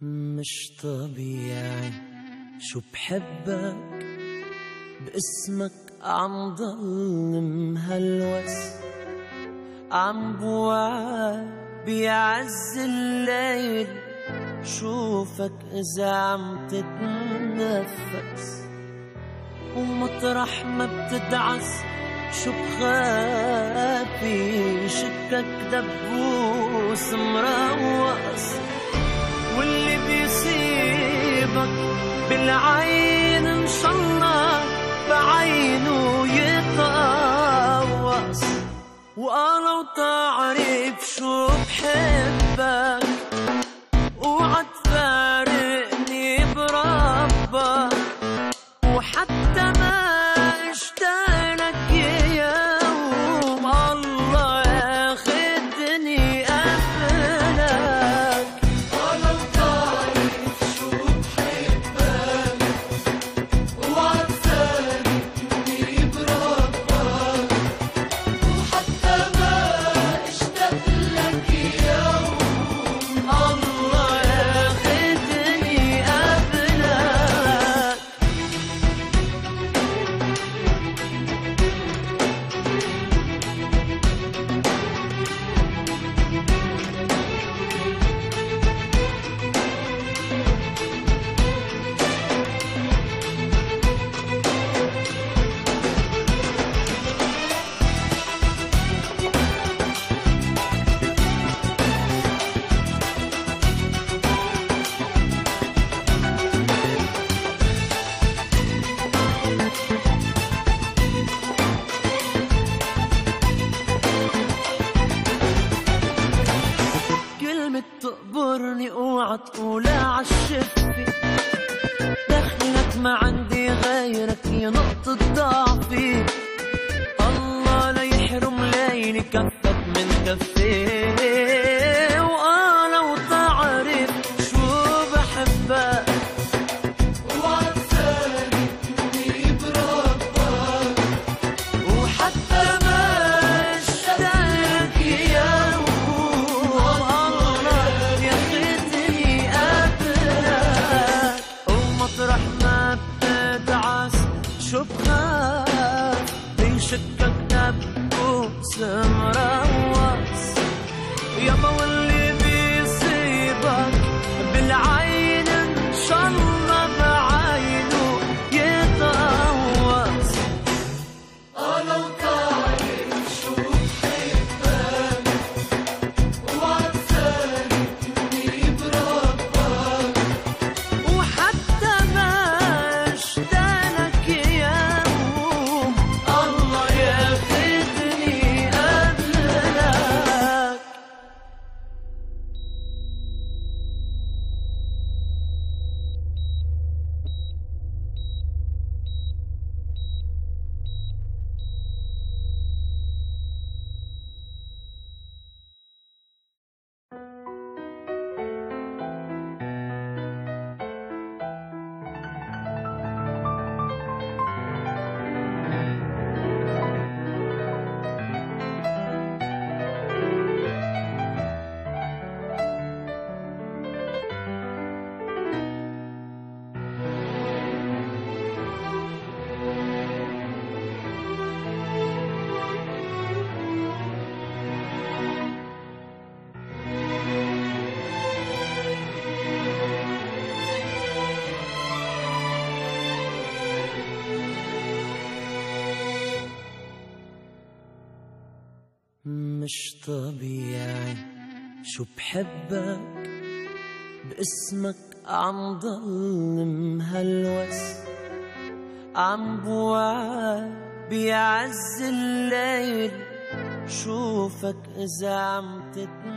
مش طبيعي. شو بحبك؟ باسمك عم ضل مهلوس. عم بوعى بيعز الليل. شوفك إذا عم تتنفس. ومطرح ما بتدعس. شو بخافي؟ شكك دبوس مروس. عالشفة دخلك ما عندي غيرك يا نقطة ضعفي. الله لا يحرم ليلي كفك من كفي بتدعس شو بخاف بيشكك دبوس مروس يابا مش طبيعي. شو بحبك؟ باسمك عم ضل مهلوس. عم بوعى بيعز الليل. شوفك إذا عم تتنفس